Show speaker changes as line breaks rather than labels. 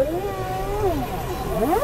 Hả?